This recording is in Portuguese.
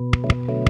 Música